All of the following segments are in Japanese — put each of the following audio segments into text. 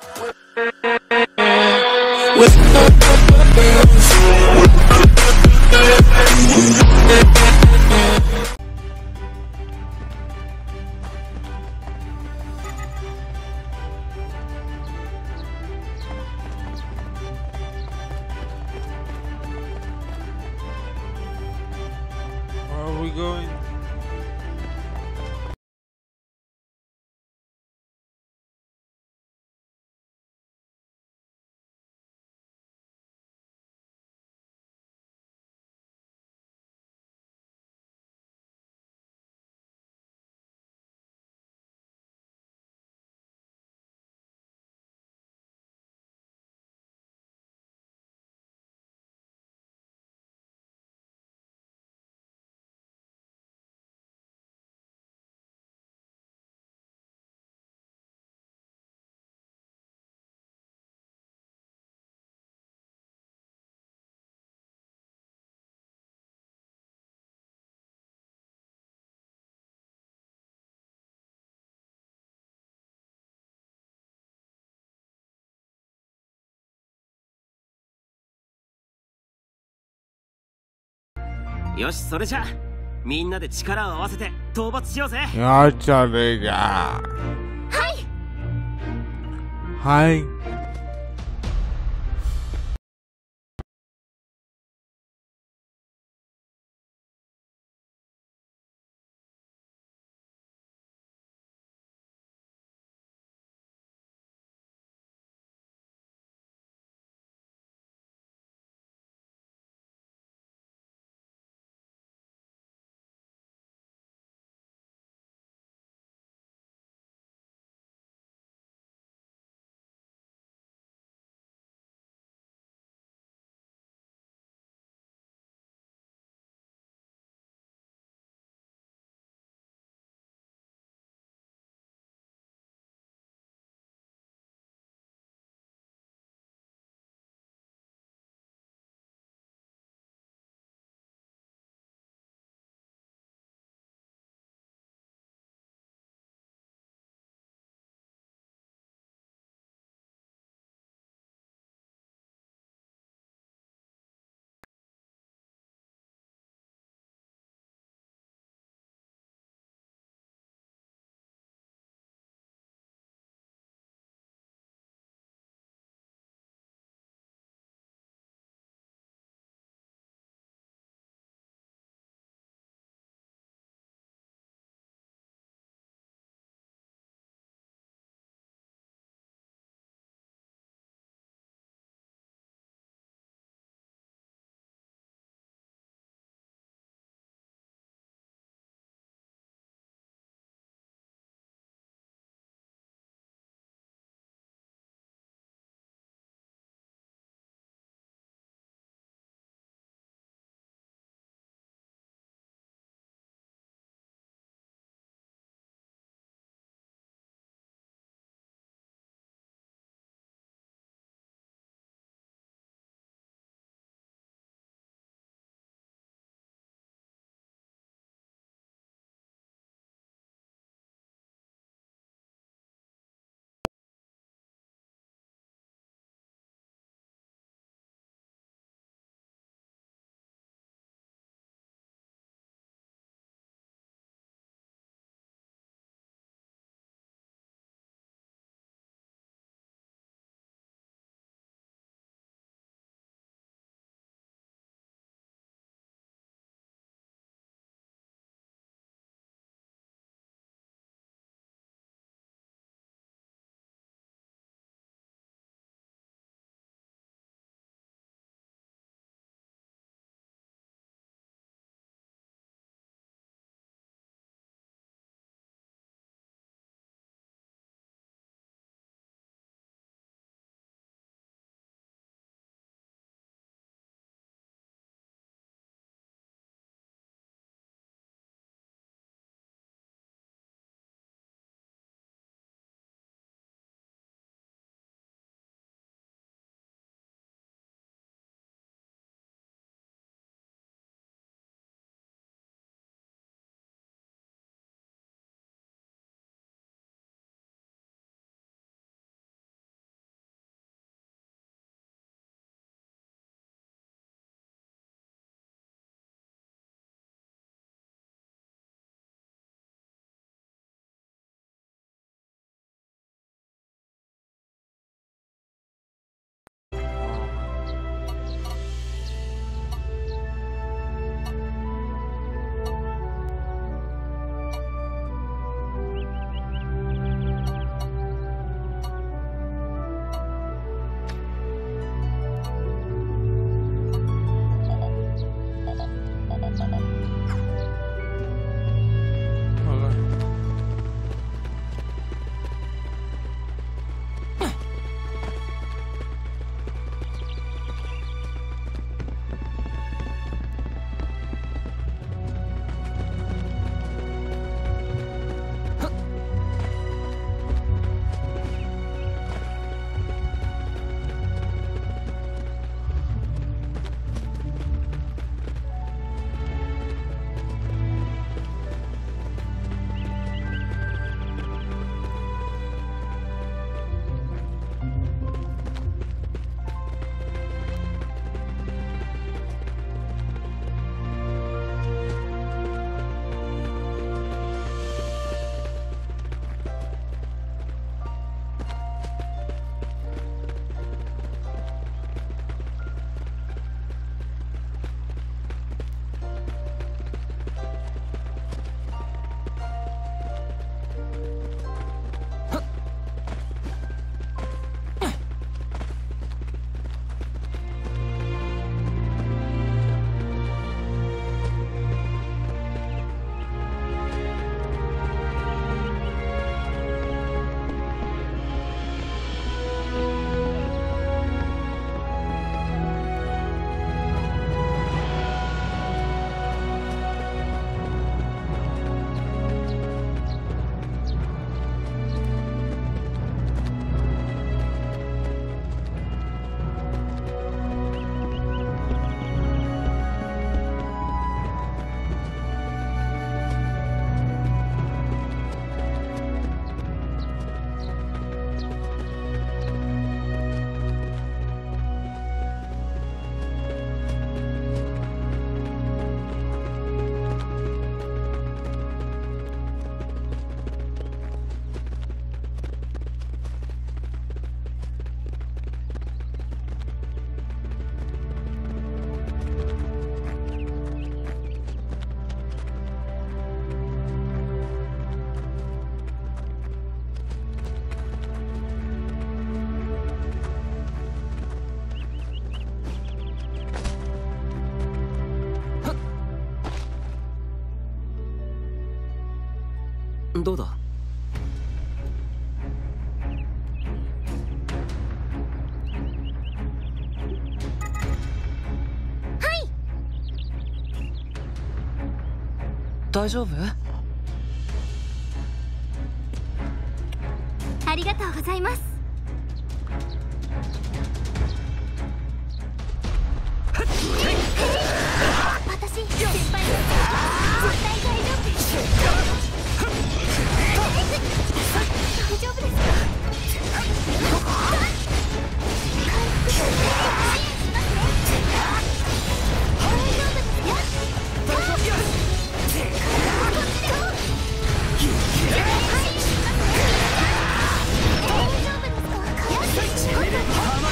We're よしそれじゃ。みんなで力を合わせて討伐しようぜ。よっちゃれがはい。はい。どうだ？大丈夫？ありがとうございます。私先輩絶対大丈夫で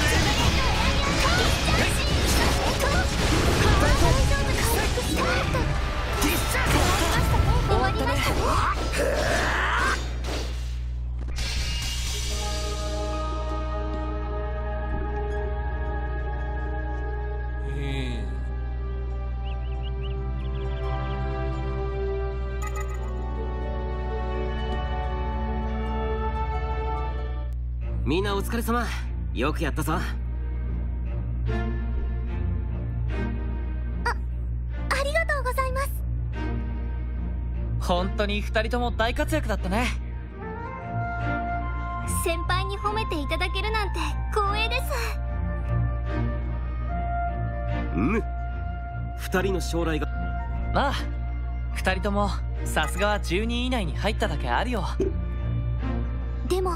みんなお疲れ様。よくやったぞ。本当に二人とも大活躍だったね。先輩に褒めていただけるなんて光栄です。うん。二人の将来が。まあ二人ともさすがは12位以内に入っただけあるよ。でも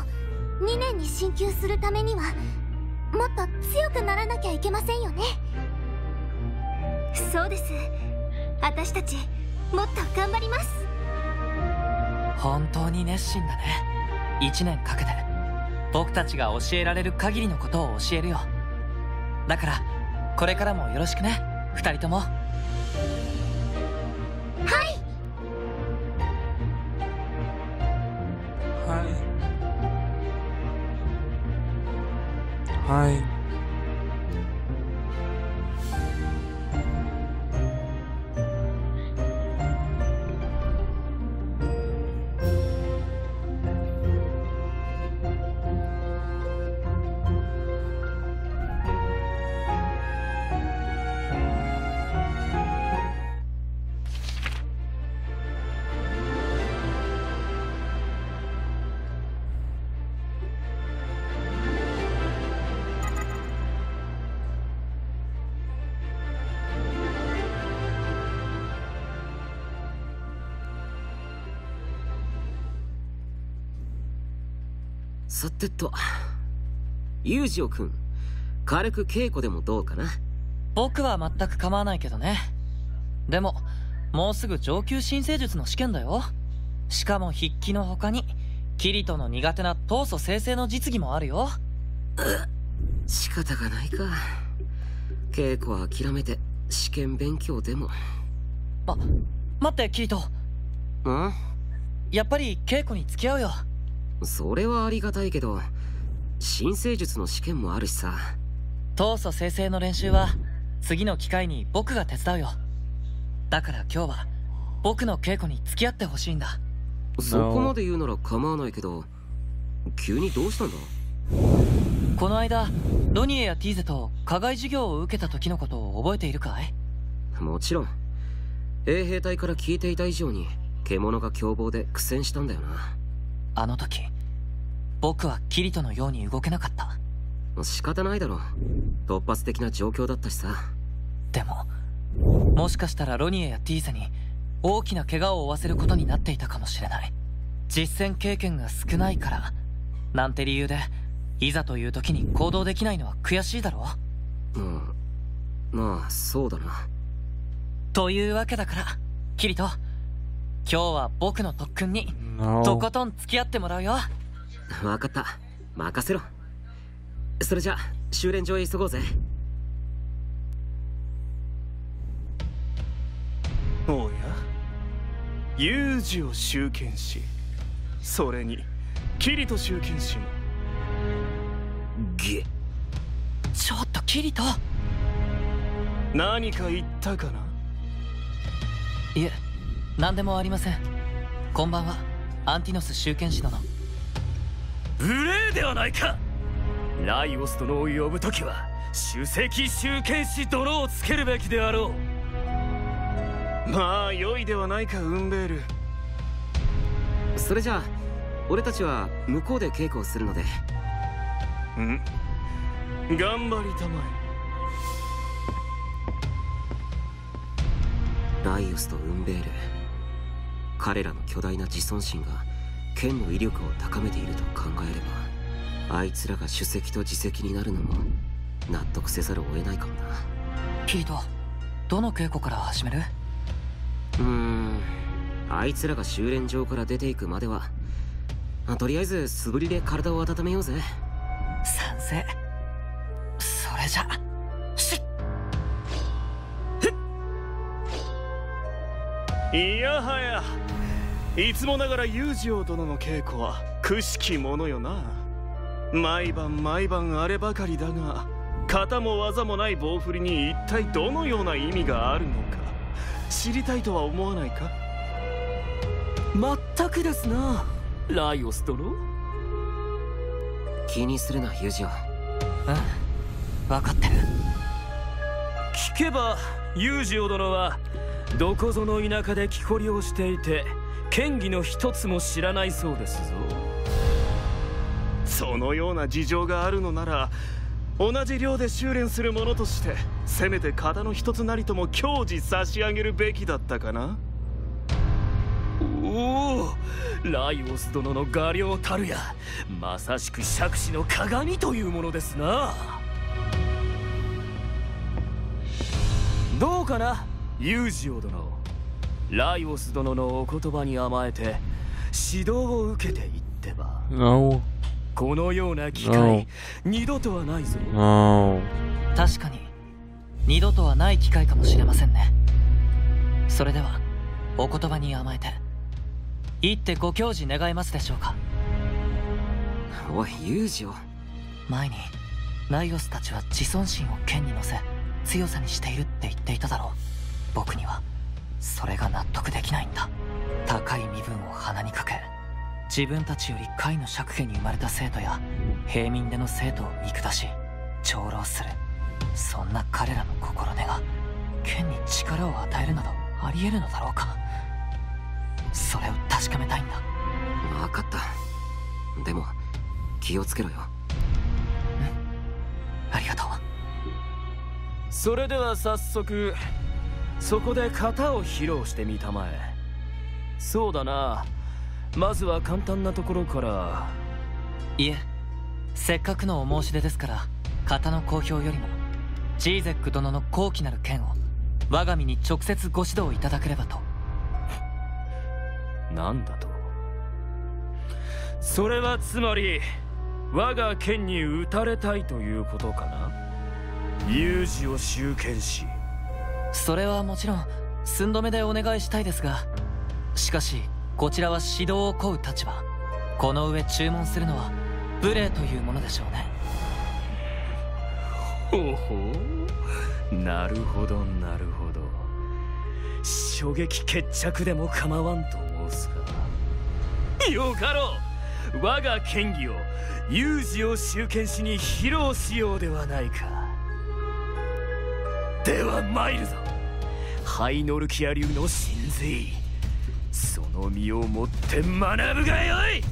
2年に進級するためにはもっと強くならなきゃいけませんよね。そうです。私たちもっと頑張ります本当に熱心だね。1年かけて僕たちが教えられる限りのことを教えるよ。だからこれからもよろしくね。二人とも。はい。はい。はいさてと。裕次郎君軽く稽古でもどうかな？僕は全く構わないけどね。でももうすぐ上級新生術の試験だよ。しかも筆記の他にキリトの苦手な闘争生成の実技もあるよ。仕方がないか。稽古は諦めて試験勉強でも。あ待ってキリト。ん？やっぱり稽古に付き合うよそれはありがたいけど新生術の試験もあるしさ。闘争生成の練習は次の機会に僕が手伝うよ。だから今日は僕の稽古に付き合ってほしいんだ。そこまで言うなら構わないけど急にどうしたんだ？この間ロニエやティーゼと課外授業を受けた時のことを覚えているかい？もちろん。衛兵隊から聞いていた以上に獣が凶暴で苦戦したんだよなあの時僕はキリトのように動けなかった。仕方ないだろ。突発的な状況だったしさ。でももしかしたらロニエやティーゼに大きな怪我を負わせることになっていたかもしれない。実戦経験が少ないから。なんて理由でいざという時に行動できないのは悔しいだろうん。まあそうだな。というわけだからキリト今日は僕の特訓にとことん付き合ってもらうよ。分かった。任せろ。それじゃ修練場へ急ごうぜ。おや？有事を集権しそれにキリト集権しも。ゲちょっとキリト。何か言ったかな？いえ何でもありません。こんばんは。アンティノス集権使殿。無礼ではないか。ライオス殿を呼ぶ時は首席集権使殿をつけるべきであろう。まあ良いではないかウンベール。それじゃあ俺たちは向こうで稽古をするので。ん。頑張りたまライオスとウンベール彼らの巨大な自尊心が剣の威力を高めていると考えればあいつらが主席と自責になるのも納得せざるを得ないかもな。キリトどの稽古から始める？うーん。あいつらが修練場から出ていくまではあとりあえず素振りで体を温めようぜ。賛成。それじゃ。しっいやはや。いつもながら裕次郎殿の稽古はくしきものよな。毎晩毎晩あればかりだが型も技もない棒振りに一体どのような意味があるのか。知りたいとは思わないか？まったくですな。ライオス殿？気にするなユジオうん。分かってる。聞けば裕次郎殿はどこぞの田舎で木こりをしていて剣技の一つも知らないそうですぞ。そのような事情があるのなら同じ寮で修練する者としてせめて型の一つなりとも矜持差し上げるべきだったかな。おおライオス殿の画量たるやまさしく杓子の鏡というものですな。どうかな？ユージオ殿ライオス殿のお言葉に甘えて指導を受けていってば。No. このような機お会二度とはないぞ。No. 確かに二度とはない機会かもしれませんね。それではお言葉に甘えて一手ご教示願えますでしょうか？おいユジオ。前にライオスたちは自尊心を剣に乗せ強さにしているって言っていただろう僕にはそれが納得できないんだ。高い身分を鼻にかけ自分たちより下位の釈家に生まれた生徒や平民での生徒を見下し長老する。そんな彼らの心根が剣に力を与えるなどあり得るのだろうか。それを確かめたいんだ。分かった。でも気をつけろよ。ありがとう。それでは早速そこで型を披露してみたまえ。そうだな。まずは簡単なところから。いえ。せっかくのお申し出ですから型の好評よりもジーゼック殿の高貴なる剣を我が身に直接ご指導いただければと。なんだと？それはつまり我が剣に打たれたいということかな？有事を集権しそれはもちろん寸止めでお願いしたいですがしかしこちらは指導を請う立場。この上注文するのは無礼というものでしょうね。ほほ。うなるほどなるほど。衝撃決着でも構わんと申すかよかろう。我が剣技を有事を集権しに披露しようではないか。では参るぞ。ハイノルキア流の神髄。その身をもって学ぶがよい！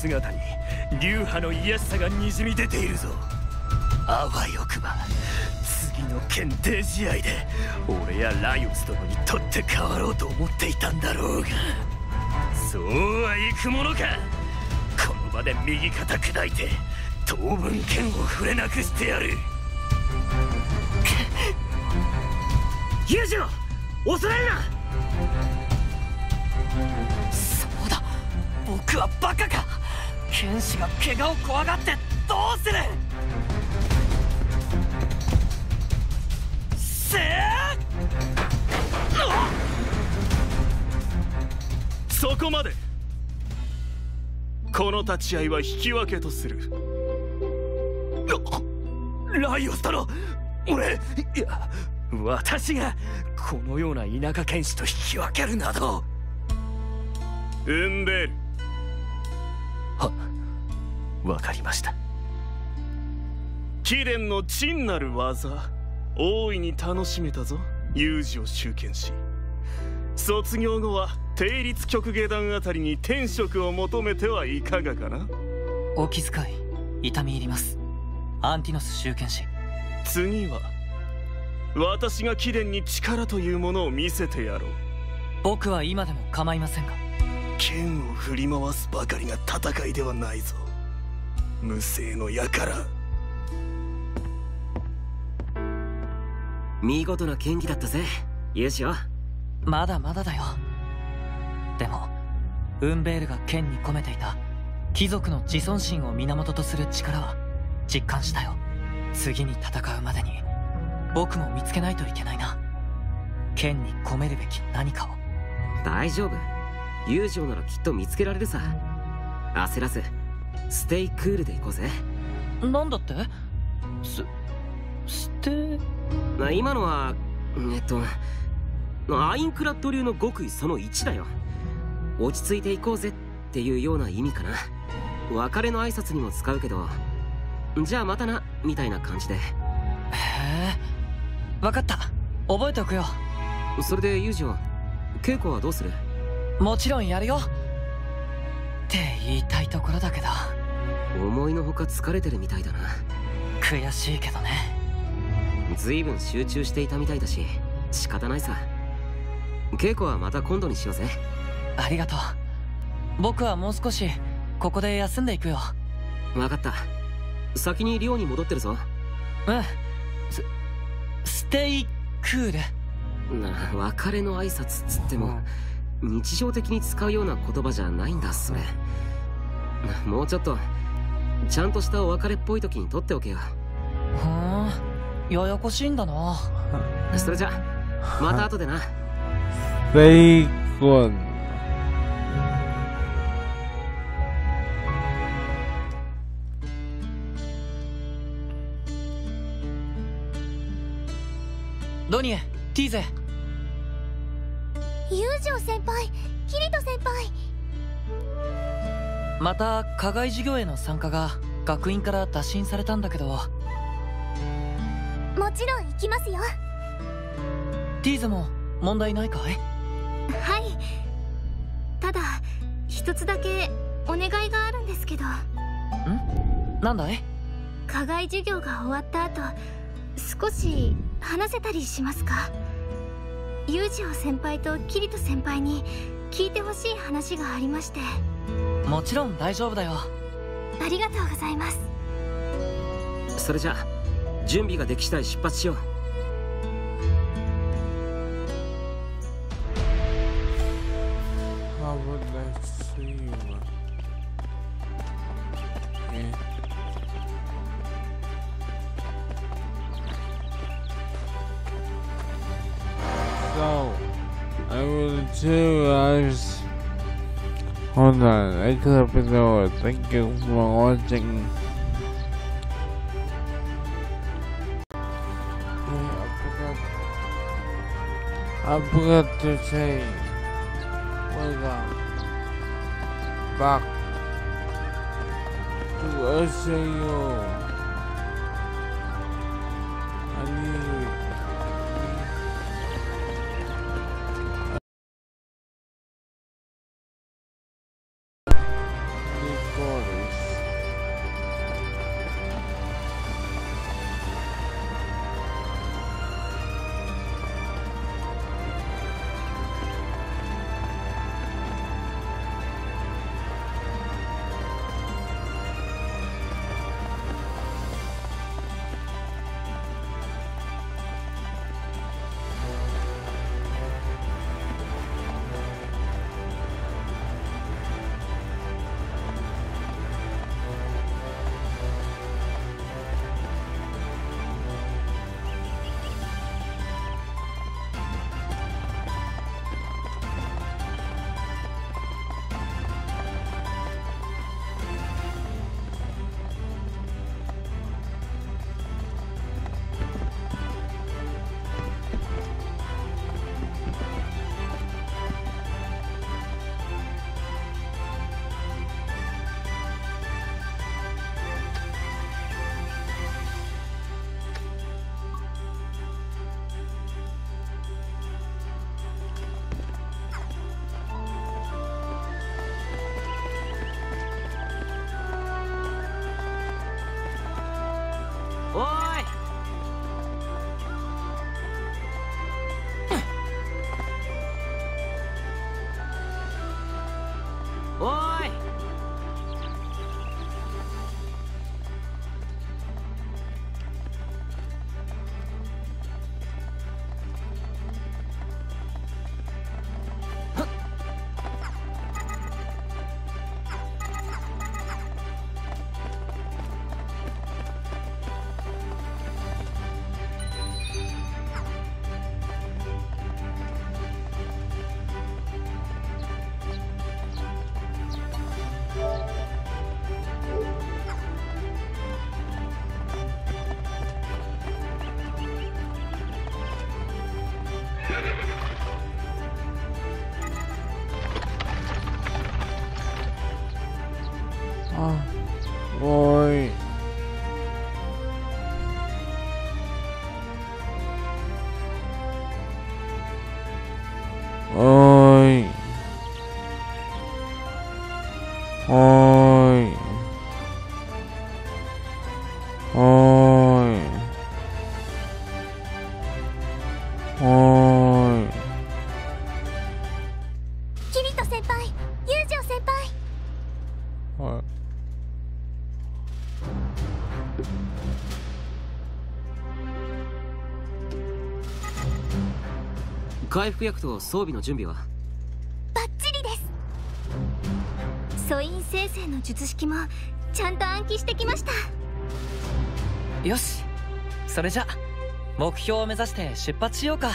姿に流派の癒しさがにじみ出ているぞ。あわよくば次の検定試合で俺やライオス殿に取って代わろうと思っていたんだろうが。そうはいくものか。この場で右肩砕いて当分剣を触れなくしてやる。裕次郎恐れるな。そうだ。僕はバカか剣士が怪我を怖がってどうする？せー。そこまで。この立ち合いは引き分けとする。ライオス殿俺いや私がこのような田舎剣士と引き分けるなど。ウンベールはわかりました。貴殿の真なる技大いに楽しめたぞ有事を集権し。卒業後は定立曲芸団あたりに転職を求めてはいかがかな？お気遣い痛み入ります。アンティノス集権士次は私が貴殿に力というものを見せてやろう。僕は今でも構いませんが。剣を振り回すばかりが戦いではないぞ無声の輩。見事な剣技だったぜ。ユーシオまだまだだよ。でもウンベールが剣に込めていた貴族の自尊心を源とする力は実感したよ。次に戦うまでに僕も見つけないといけないな。剣に込めるべき何かを。大丈夫。ユージオならきっと見つけられるさ。焦らず stay cool で行こうぜ。なんだって？すステま今のはえっとアインクラッド流の極意その1だよ。落ち着いていこうぜっていうような意味かな。別れの挨拶にも使うけどじゃあまたなみたいな感じで。へえ。分かった。覚えておくよ。それで友情稽古はどうする？もちろんやるよ。って言いたいところだけど思いのほか疲れてるみたいだな。悔しいけどね。随分集中していたみたいだし仕方ないさ。稽古はまた今度にしようぜ。ありがとう。僕はもう少しここで休んでいくよ。分かった。先に寮に戻ってるぞ。うん。スステイクール。な別れの挨拶つっても日常的に使うような言葉じゃないんだそれ。もうちょっとちゃんとしたお別れっぽい時に取っておけよ。ふんややこしいんだな。それじゃまた後でな。ベーコン。ドニエティーゼ。友情先輩キリト先輩また課外授業への参加が学院から打診されたんだけど。もちろん行きますよ。ティーゼも問題ないかい？はい。ただ一つだけお願いがあるんですけど。ん？なんだい？課外授業が終わった後少し話せたりしますか？ユージオ先輩とキリト先輩に聞いてほしい話がありましてもちろん大丈夫だよ。ありがとうございます。それじゃ準備ができ次第出発しよう the next episode. Thank you for watching. I forgot to say, welcome back to SAO. I 回復薬と装備の準備は？バッチリです。素因生成の術式もちゃんと暗記してきました。よし。それじゃ目標を目指して出発しようか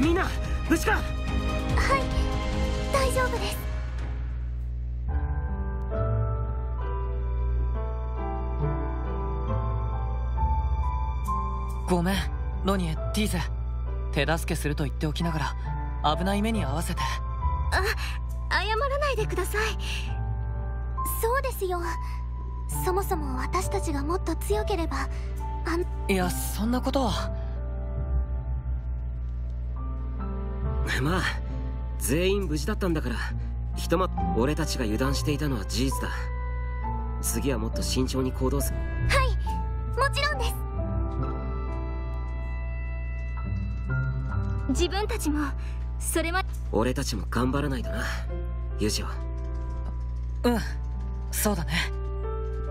みんな無事か？はい大丈夫です。ごめんロニエティーゼ。手助けすると言っておきながら危ない目に遭わせて。あ謝らないでください。そうですよ。そもそも私たちがもっと強ければあんいやそんなことはまあ全員無事だったんだからひとま俺たちが油断していたのは事実だ。次はもっと慎重に行動する。はいもちろんです。自分たちもそれま俺たちも頑張らないとなユジオうんそうだね。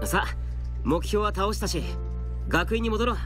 さあ目標は倒したし学院に戻ろう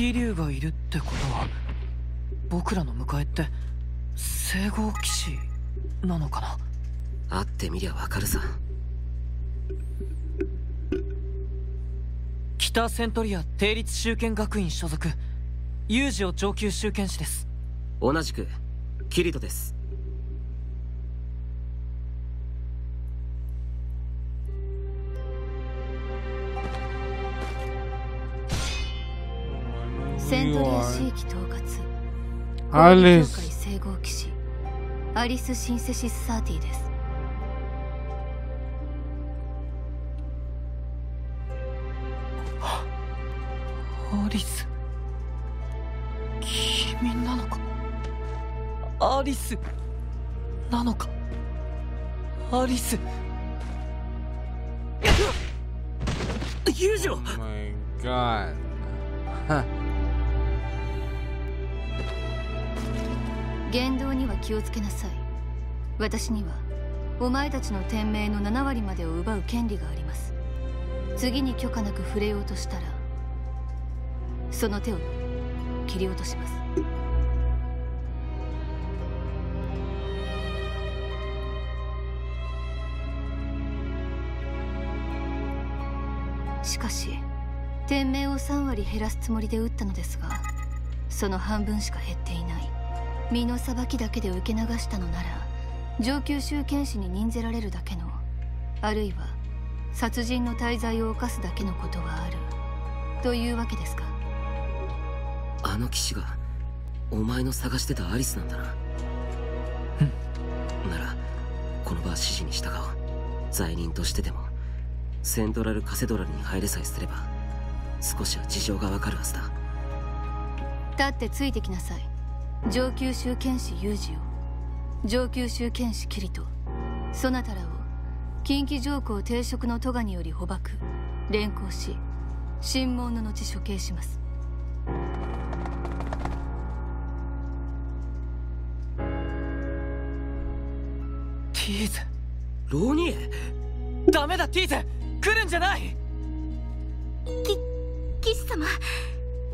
飛竜がいるってことは僕らの迎えって整合騎士なのかな？会ってみりゃわかるさ。北セントリア定立修験学院所属。有事を上級修験士です。同じくキリトですセントリア地域統括。アリス。整合騎士アリス・シンセシス・サーティです。アリス君なのか？アリスなのか？アリス。友情 Oh my god 言動には気をつけなさい。私にはお前たちの天命の7割までを奪う権利があります。次に許可なく触れようとしたらその手を切り落とします。しかし天命を3割減らすつもりで撃ったのですがその半分しか減っていない。身の裁きだけで受け流したのなら上級州剣士に任ぜられるだけのあるいは殺人の大罪を犯すだけのことはあるというわけですか？あの騎士がお前の探してたアリスなんだな。ならこの場は指示に従おう。罪人としてでもセントラルカセドラルに入れさえすれば少しは事情がわかるはずだ。立ってついてきなさい上級州剣士ユージを。上級州剣士キリト。そなたらを近畿上皇定職の咎により捕獲連行し審問の後処刑します。ティーゼロニエダメだティーゼ来るんじゃない。騎士様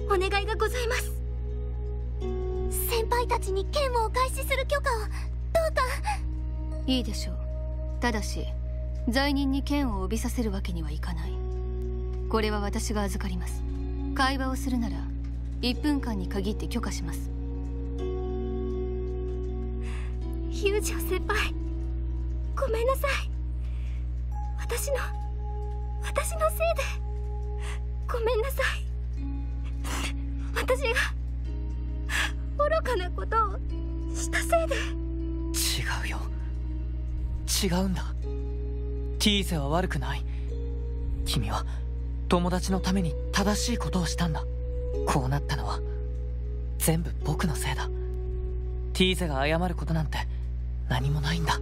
お願いがございますたちに剣をお返しする許可を。どうか。いいでしょう。ただし罪人に剣を帯びさせるわけにはいかない。これは私が預かります。会話をするなら1分間に限って許可します。ヒュージョ先輩。ごめんなさい。私の私のせいで。ごめんなさい。私が。かなことをしたせいで。違うよ。違うんだ。ティーゼは悪くない。君は友達のために正しいことをしたんだ。こうなったのは全部僕のせいだ。ティーゼが謝ることなんて何もないんだ。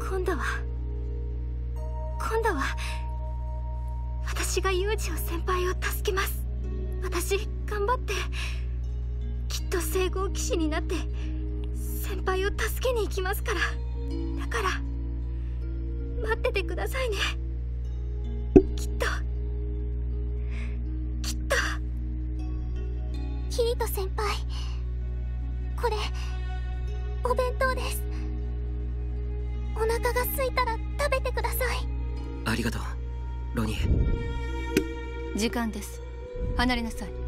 今度は今度は私がユージオ先輩を助けます。私頑張ってと聖号騎士になって先輩を助けに行きますから。だから待っててくださいね。きっと。きっと。キリト先輩これお弁当です。お腹が空いたら食べてください。ありがとうロニエ時間です。離れなさい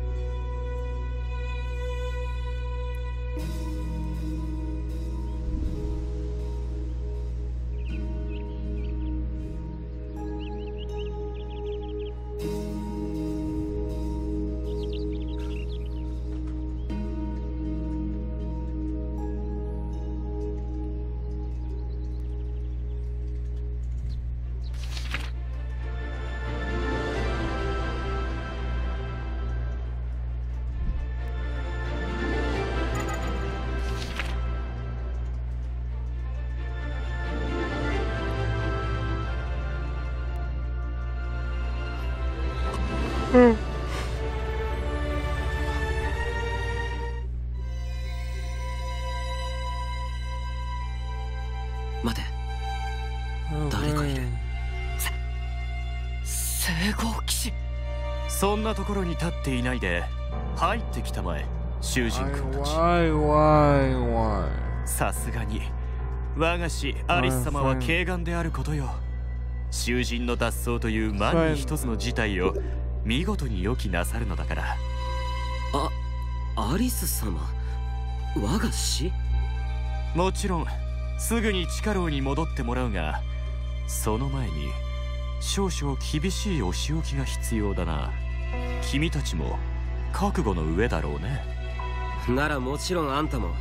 聖号騎士。そんなところに立っていないで入ってきたまえ囚人君たち。Why, why, why? さすがに我が師アリス様は軽眼であることよ。囚人の脱走という万に一つの事態を見事に予期なさるのだから。あアリス様我が師もちろんすぐに地下牢に戻ってもらうがその前に少々厳しいお仕置きが必要だな。君たちも覚悟の上だろうね。ならもちろんあんたも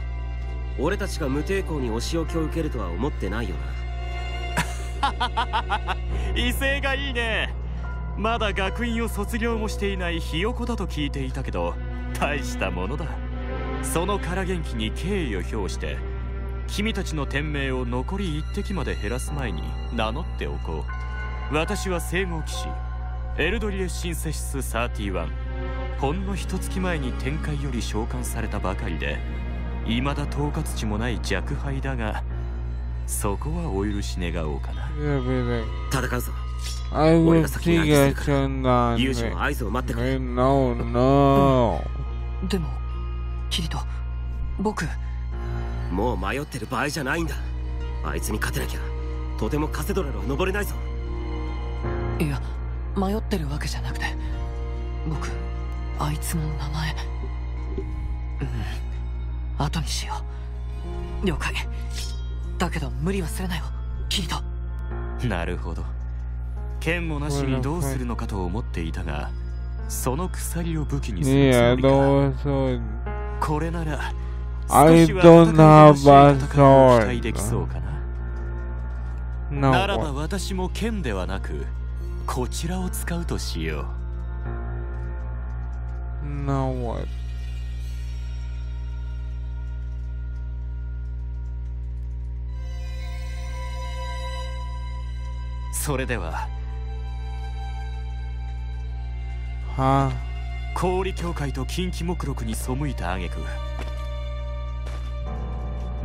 俺たちが無抵抗にお仕置きを受けるとは思ってないよな。威勢がいいね。まだ学院を卒業もしていないひよこだと聞いていたけど大したものだ。その空元気に敬意を表して君たちの天命を残り一滴まで減らす前に名乗っておこう私は聖号騎士エルドリエ・シンセシス31ほんの一月前に天界より召喚されたばかりで未だ統括地もない若輩だがそこはお許し願おうかな。戦うぞ。俺が先に相するから。ジ on の合図を待ってくれ。No, no. でもキリト僕。もう迷ってる場合じゃないんだ。あいつに勝てなきゃとてもカセドラルは登れないぞいや迷ってるわけじゃなくて僕あいつの名前うん後にしよう。了解。だけど無理はするなよ。キリトなるほど。剣もなしにどうするのかと思っていたがその鎖を武器にするつもりか。これなら I don't have a sword. 待できそうかな。no. ならば私も剣ではなくこちらを使うとしよ No what? うそれでは Huh? 氷協会と近畿目録に背いた挙句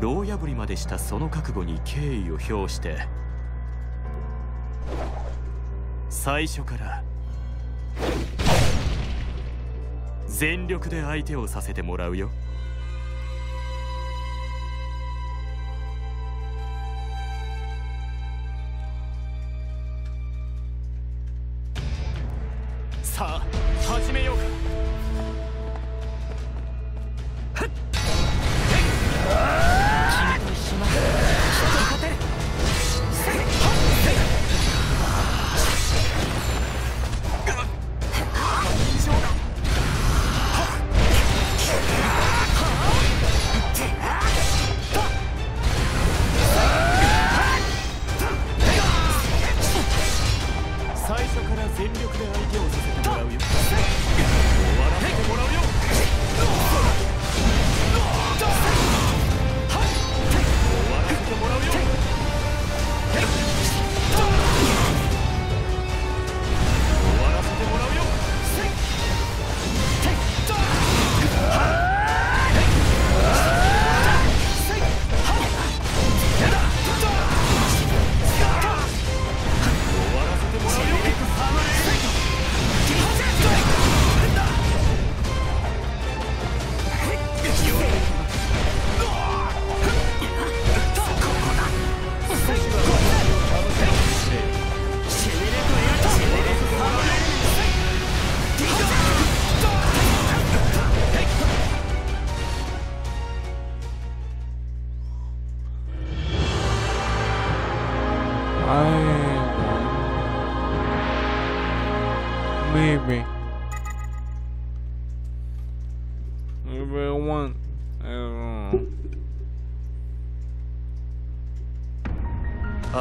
牢破りまでしたその覚悟に敬意を表して最初から。全力で相手をさせてもらうよ。